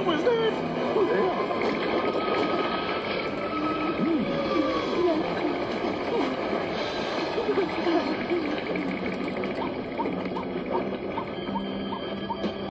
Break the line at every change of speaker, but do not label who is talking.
What was that? Oh, there.